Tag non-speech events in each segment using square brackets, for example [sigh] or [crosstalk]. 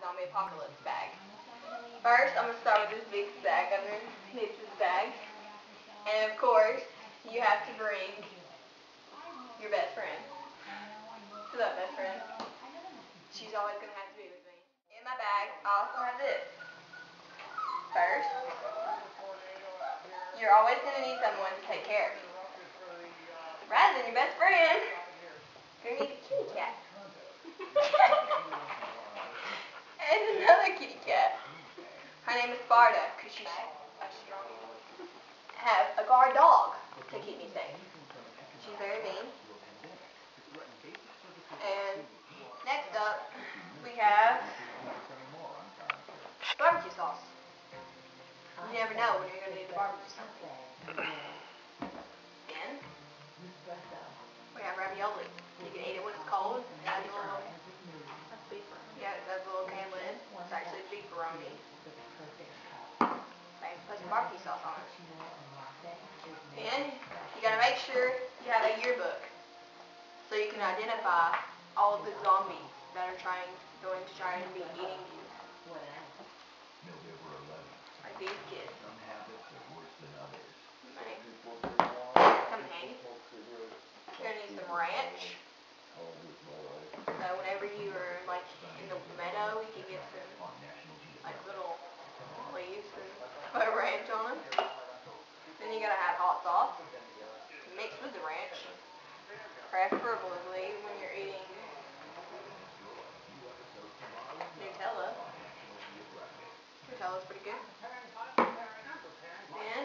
zombie apocalypse bag. First, I'm going to start with this big bag underneath this bag. And of course, you have to bring your best friend. What's up, best friend? She's always going to have to be with me. In my bag, I also have this. First, you're always going to need someone to take care of you. Rather than your best friend, you're going to need a kitty cat. [laughs] and another kitty cat. Her name is She's a have a guard dog to keep me safe. She's very mean. And next up, we have barbecue sauce. You never know when you're going to need the barbecue sauce. Can identify all of the zombies that are trying, going to try and be eating you. Like these kids. Right. Come in handy. You're gonna need some ranch. So whenever you are like in the meadow, you can get some like little leaves and put ranch on them. Then you gotta have hot sauce mixed with the ranch. Preferably when you're eating Nutella. Nutella's pretty good. Then,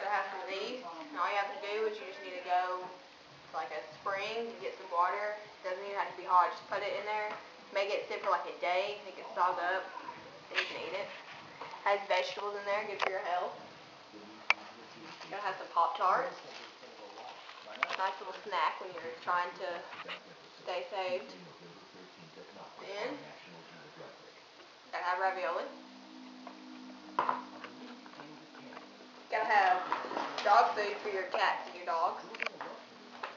gotta have some of these. And all you have to do is you just need to go to like a spring get some water. Doesn't even have to be hot, just put it in there. Make it sit for like a day, make it sog up, then you can eat it. Has vegetables in there, good for your health. Gotta have some Pop-Tarts. Nice little snack when you're trying to stay saved. Then, gotta have ravioli. Gotta have dog food for your cats and your dogs.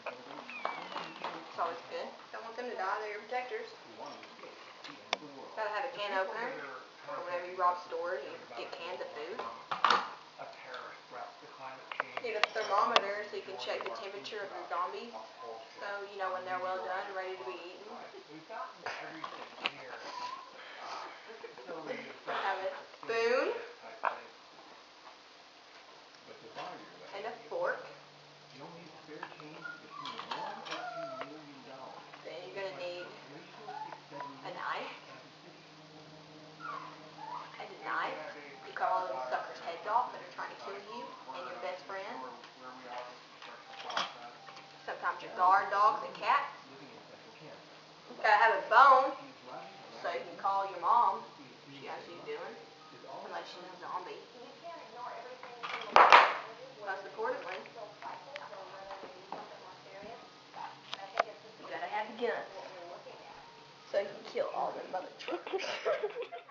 It's always good. Don't want them to die, they're your protectors. Gotta have a can opener. Or whenever you rob stores, you get cans of food. Need a thermometer so you can check the temperature of your zombies. So you know when they're well done and ready to be eaten. Have a spoon. And a fork. Then you're gonna need a knife. And a knife. You cut all those suckers' heads off that are trying to kill you and your best friend. Sometimes your guard dogs and cats. You Gotta have a phone so you can call your mom. She knows what you're doing. Unless she's a zombie. Most importantly, you gotta have a gun. So you can kill all the mother truckers. [laughs]